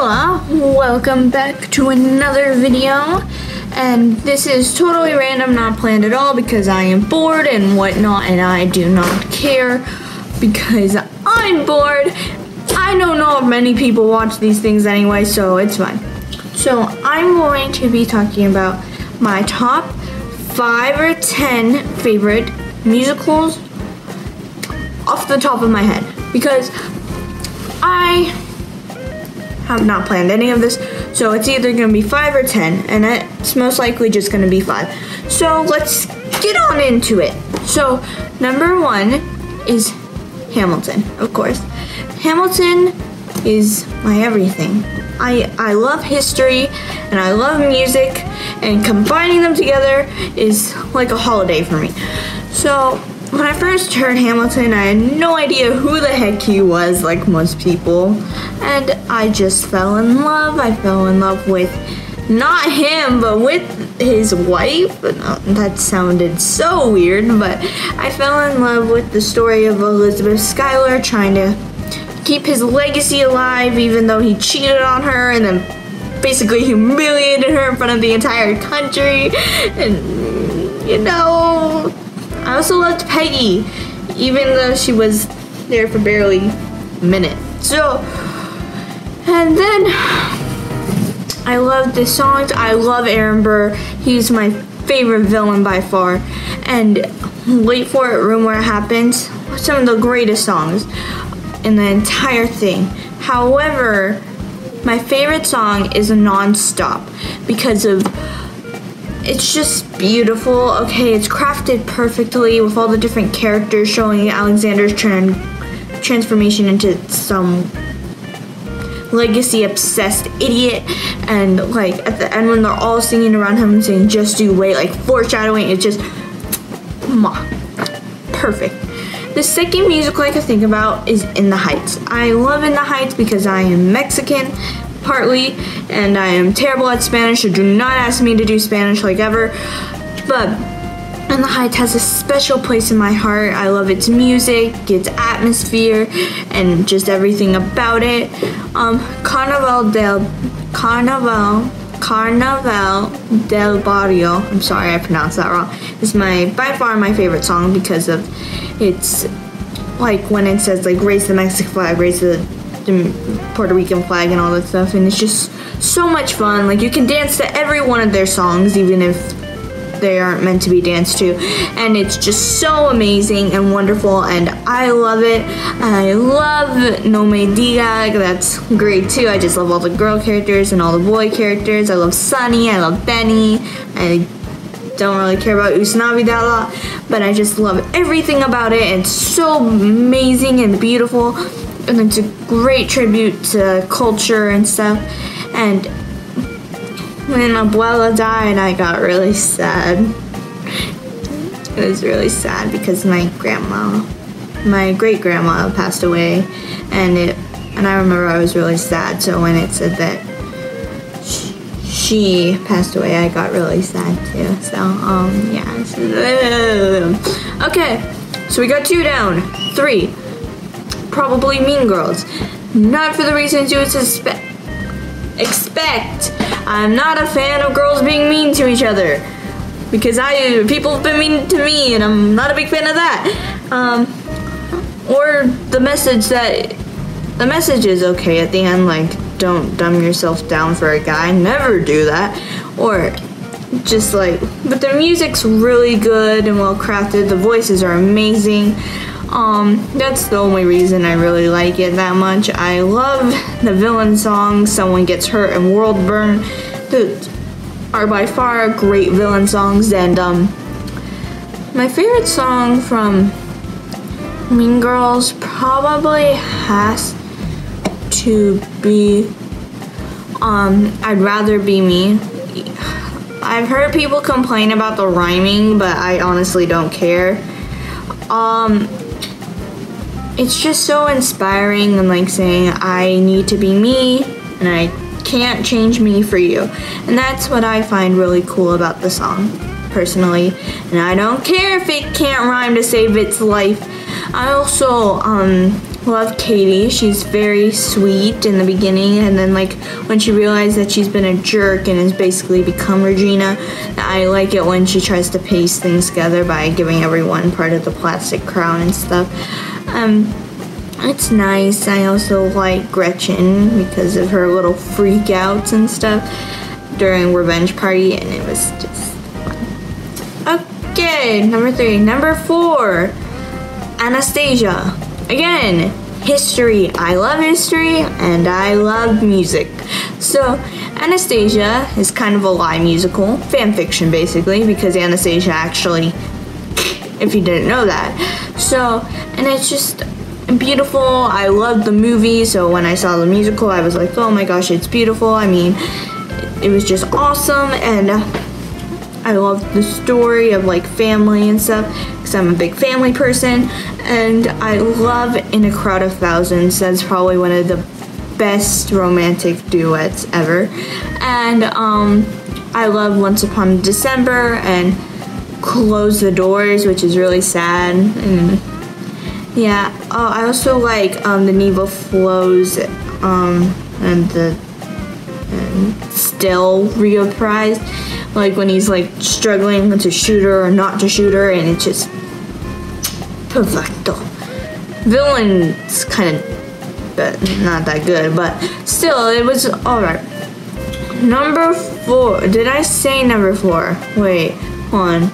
Hola, welcome back to another video. And this is totally random, not planned at all because I am bored and whatnot, and I do not care because I'm bored. I know not many people watch these things anyway, so it's fine. So I'm going to be talking about my top five or ten favorite musicals off the top of my head because I have not planned any of this, so it's either gonna be five or ten, and it's most likely just gonna be five. So let's get on into it. So number one is Hamilton, of course. Hamilton is my everything. I I love history and I love music, and combining them together is like a holiday for me. So when I first heard Hamilton, I had no idea who the heck he was, like most people. And I just fell in love. I fell in love with not him, but with his wife. That sounded so weird, but I fell in love with the story of Elizabeth Schuyler trying to keep his legacy alive, even though he cheated on her and then basically humiliated her in front of the entire country. And, you know, I also loved Peggy, even though she was there for barely a minute. So, and then I love the songs. I love Aaron Burr. He's my favorite villain by far. And Wait for It, It Happens, some of the greatest songs in the entire thing. However, my favorite song is Non-Stop because of it's just beautiful. Okay, it's crafted perfectly with all the different characters showing Alexander's tran transformation into some legacy obsessed idiot and like at the end when they're all singing around him and saying just do wait like foreshadowing it's just perfect the second musical I could think about is In the Heights. I love In the Heights because I am Mexican partly, and I am terrible at Spanish, so do not ask me to do Spanish like ever. But and the Heights has a special place in my heart. I love its music, its atmosphere, and just everything about it. Um, Carnaval del Carnaval Carnaval del Barrio. I'm sorry I pronounced that wrong. Is my by far my favorite song because of its like when it says like raise the Mexican flag, raise the the Puerto Rican flag and all that stuff, and it's just so much fun. Like you can dance to every one of their songs, even if they aren't meant to be danced to, and it's just so amazing and wonderful, and I love it. I love No Me Diga, that's great too. I just love all the girl characters and all the boy characters. I love Sonny, I love Benny. I don't really care about Usnavi that lot, but I just love everything about it. It's so amazing and beautiful and it's a great tribute to culture and stuff. And when Abuela died, I got really sad. It was really sad because my grandma, my great grandma passed away, and it, and I remember I was really sad. So when it said that she passed away, I got really sad too. So um yeah. Okay, so we got two down, three probably Mean Girls. Not for the reasons you would suspect. Expect. I'm not a fan of girls being mean to each other. Because I people have been mean to me and I'm not a big fan of that. Um, or the message that the message is okay at the end like don't dumb yourself down for a guy never do that or just like but the music's really good and well crafted the voices are amazing um, that's the only reason I really like it that much. I love the villain songs, Someone Gets Hurt and World Burn. That are by far great villain songs and um, my favorite song from Mean Girls probably has to be um, I'd Rather Be Me. I've heard people complain about the rhyming, but I honestly don't care. Um, it's just so inspiring and like saying I need to be me and I can't change me for you. And that's what I find really cool about the song, personally. And I don't care if it can't rhyme to save its life. I also um, love Cady. She's very sweet in the beginning, and then like when she realized that she's been a jerk and has basically become Regina, I like it when she tries to paste things together by giving everyone part of the plastic crown and stuff. Um, it's nice. I also like Gretchen because of her little freak outs and stuff during Revenge Party, and it was just. Okay, number three. Number four, Anastasia. Again, history. I love history and I love music. So, Anastasia is kind of a lie musical, fan fiction basically, because Anastasia actually, if you didn't know that. So, and it's just beautiful. I loved the movie, so when I saw the musical, I was like, oh my gosh, it's beautiful. I mean, it was just awesome, and I loved the story of like family and stuff because I'm a big family person, and I love In a Crowd of Thousands. That's probably one of the best romantic duets ever, and um, I love Once Upon December and Close the Doors, which is really sad and yeah. Oh, I also like um, the Neva flows um, and the and still reprised, like when he's like struggling to shoot her or not to shoot her, and it's just perfecto. Villain's kind of but not that good, but still it was all right. Number four. Did I say number four? Wait, one.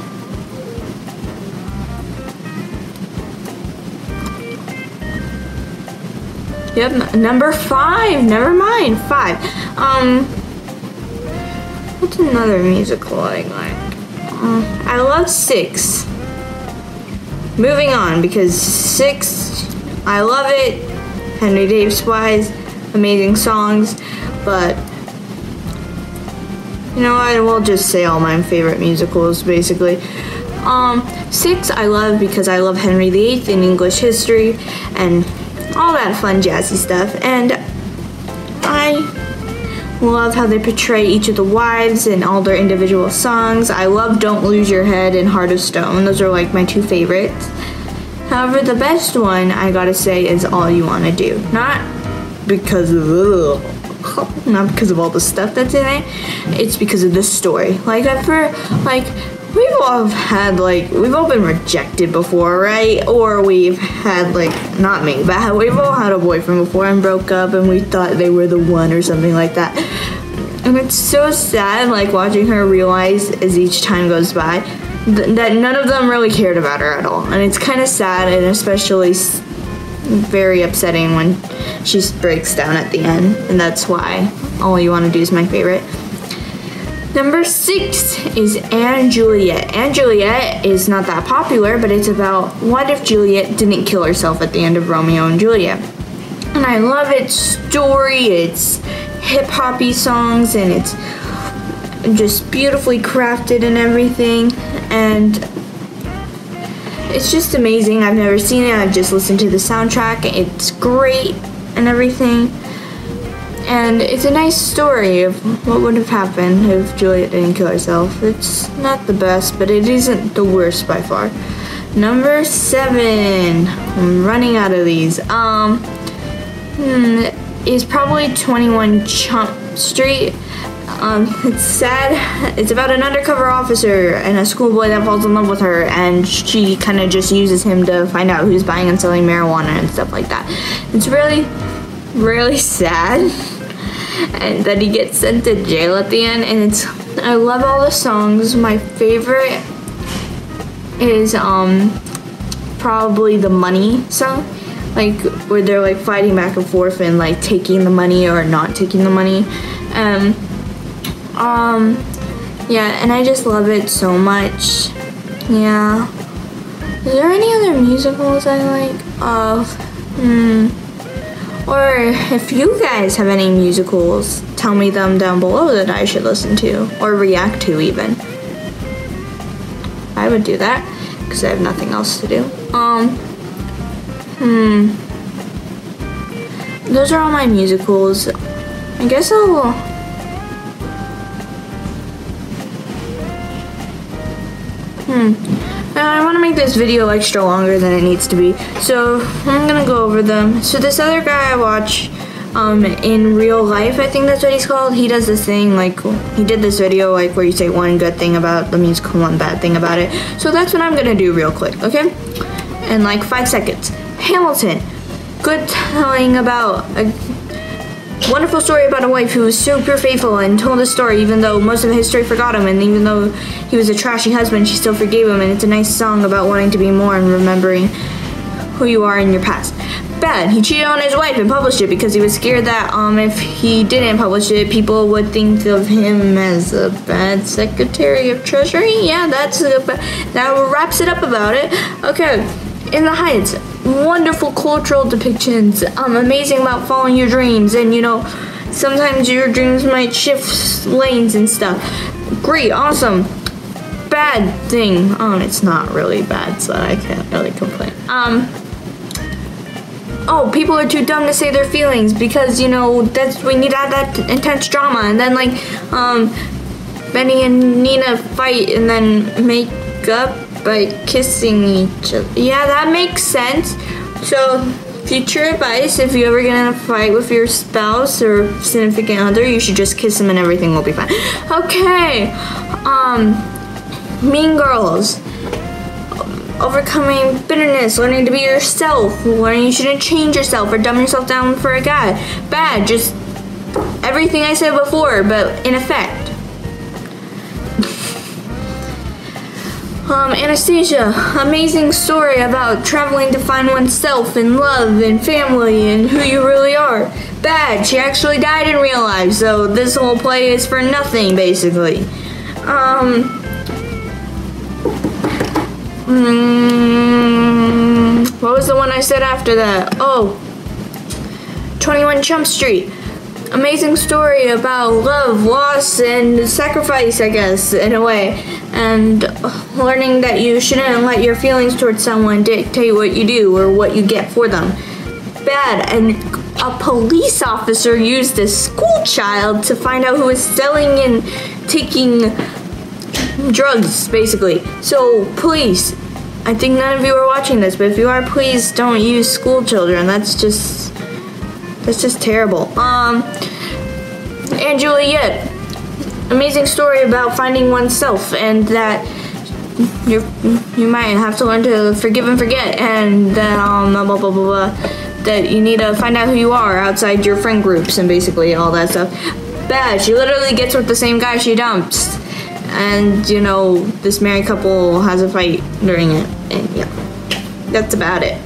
Yep, number five. Never mind, five. Um, what's another musical I like? Uh, I love six. Moving on because six, I love it. Henry Davis wise, amazing songs, but you know I will just say all my favorite musicals basically. Um, six I love because I love Henry VIII in English history and all that fun jazzy stuff. And I love how they portray each of the wives and all their individual songs. I love Don't Lose Your Head and Heart of Stone. Those are like my two favorites. However, the best one I gotta say is All You Wanna Do. Not because of ugh, not because of all the stuff that's in it. It's because of the story. Like heard like we've all had like we've all been rejected before, right? Or we've had like not me, but we've all had a boyfriend before and broke up, and we thought they were the one or something like that. And it's so sad, like watching her realize as each time goes by th- that none of them really cared about her at all, and it's kind of sad and especially s- very upsetting when she breaks down at the end, and that's why all you want to do is my favorite. Number six is & Juliet. & Juliet is not that popular, but it's about what if Juliet didn't kill herself at the end of Romeo and Juliet. And I love its story, its hip hoppy songs, and it's just beautifully crafted and everything. And it's just amazing. I've never seen it, I've just listened to the soundtrack. It's great and everything. And it's a nice story of what would have happened if Juliet didn't kill herself. It's not the best, but it isn't the worst by far. Number seven. I'm running out of these. Um, hmm, is probably 21 Chump Street. Um, it's sad. It's about an undercover officer and a schoolboy that falls in love with her, and she kind of just uses him to find out who's buying and selling marijuana and stuff like that. It's really, really sad, and that he gets sent to jail at the end. And it's, I love all the songs. My favorite is um probably the money song. Like where they're like fighting back and forth and like taking the money or not taking the money. Um um yeah and i just love it so much. Yeah. Is there any other musicals i like? Uh hmm or if you guys have any musicals tell me them down below that i should listen to or react to even. I would do that because i have nothing else to do. Um hmm. Those are all my musicals. I guess i'll Hmm. And I want to make this video extra longer than it needs to be. So I'm going to go over them. So this other guy I watch um, in real life, I think that's what he's called. He does this thing, like, he did this video, like, where you say one good thing about the musical, one bad thing about it. So that's what I'm gonna do real quick, okay? In like five seconds. Hamilton, good telling about a wonderful story about a wife who was super faithful and told a story even though most of his history forgot him and even though he was a trashy husband, she still forgave him and it's a nice song about wanting to be more and remembering who you are in your past bad. He cheated on his wife and published it because he was scared that um, if he didn't publish it, people would think of him as a bad Secretary of Treasury. Yeah, that's a, that wraps it up about it. Okay, in the Heights, wonderful cultural depictions. Um, amazing about following your dreams, and you know, sometimes your dreams might shift lanes and stuff. Great, awesome. Bad thing. Um, it's not really bad, so I can't really complain. Um oh, people are too dumb to say their feelings because you know that's we need to have that intense drama, and then like um, Benny and Nina fight and then make up by kissing each other. Yeah, that makes sense. So. Future advice, if you ever get in a fight with your spouse or significant other, you should just kiss them and everything will be fine. Okay, um, Mean Girls overcoming bitterness, learning to be yourself, learning you shouldn't change yourself or dumb yourself down for a guy. Bad, just everything I said before, but in effect. Um, Anastasia, amazing story about traveling to find oneself and love and family and who you really are. Bad, she actually died in real life, so this whole play is for nothing, basically. Um, Mm, what was the one I said after that? Oh, 21 Jump Street. Amazing story about love, loss, and sacrifice, I guess, in a way. And learning that you shouldn't let your feelings towards someone dictate what you do or what you get for them. Bad. And a police officer used a school child to find out who was selling and taking drugs, basically. So, please, I think none of you are watching this, but if you are, please don't use school children. That's just, that's just terrible. Um, and Juliet, amazing story about finding oneself and that you you might have to learn to forgive and forget, and then um blah blah blah blah blah. That you need to find out who you are outside your friend groups and basically all that stuff. Bad. She literally gets with the same guy she dumps and you know this married couple has a fight during it and yeah that's about it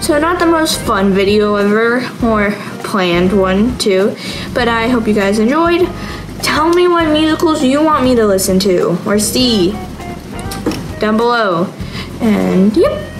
so not the most fun video ever or planned one too but i hope you guys enjoyed. Tell me what musicals you want me to listen to or see down below. And yep